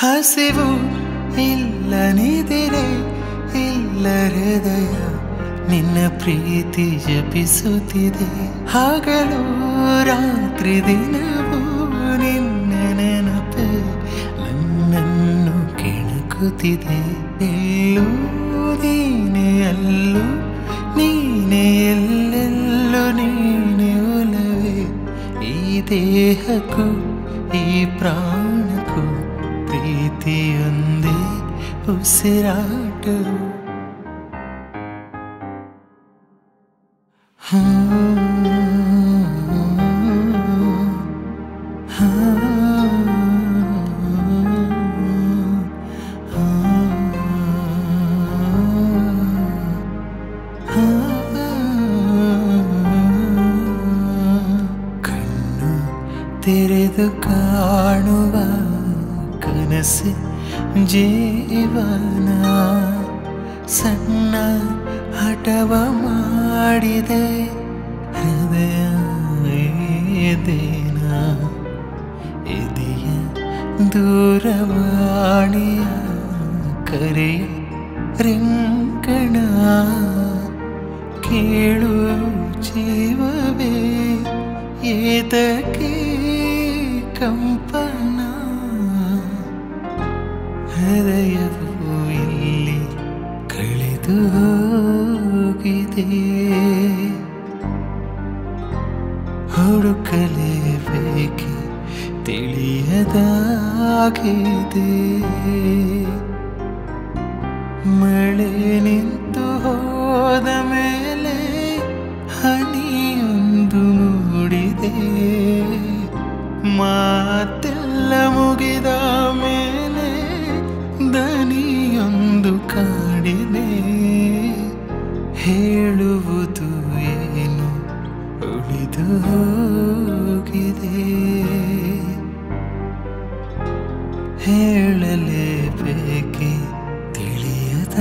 ಹಸಿವು ಇಲ್ಲನಿದಿರೆ ಇಲ್ಲ ಹೃದಯ ನಿನ್ನ ಪ್ರೀತಿ ಜಪಿಸುತ್ತಿದೆ. ಹಗಲು, ರಾತ್ರಿ ದಿನವೂ ನಿನ್ನ ನೆನಪು ನನ್ನನ್ನು ಕೆಣಕುತ್ತಿದೆ. ಎಲ್ಲೂ ನೀನೆ ಅಲ್ಲೂ, ನೀನೆ ಎಲ್ಲೆಲ್ಲೂ ನೀನೆ ಒಲವೇ. ಈ ದೇಹಕ್ಕೂ ಈ ಪ್ರಾಣಕ್ಕೂ തീയുന്തി ഉസിരാട്ട് ആ തിരതു കാണുവാൻ ಕನಸು ಜೀವನ ಸಣ್ಣ ಹಠವ ಮಾಡಿದೆ ಹೃದಯ ಏದೇನ ಎದೆಯ ದೂರವಾಣಿಯ ಕರೆಯ ರಿಂಕಣ ಕೇಳು ಜೀವವೇ ಏತಕ್ಕೆ ಕಂಪನ ಹೃದಯವು ಇಲ್ಲಿ ಕಳೆದು ಹೋಗಿದೆ. ಹುಡುಕಲೇಬೇಕೆ ತಿಳಿಯದಾಗಿದೆ. ಮಳೆ ನಿಂತು ಹೋದ ಮೇಲೆ ಹನಿಯೊಂದು ಮೂಡಿದೆ. ಮಾತೆಲ್ಲ ಮುಗಿದ ನೆನೆ ಹೇಳುವುದು ಏನು? ಉಳಿದು ಹೋಗಿದೆ. ಹೇಳಲೇಬೇಕೆ ತಿಳಿಯದ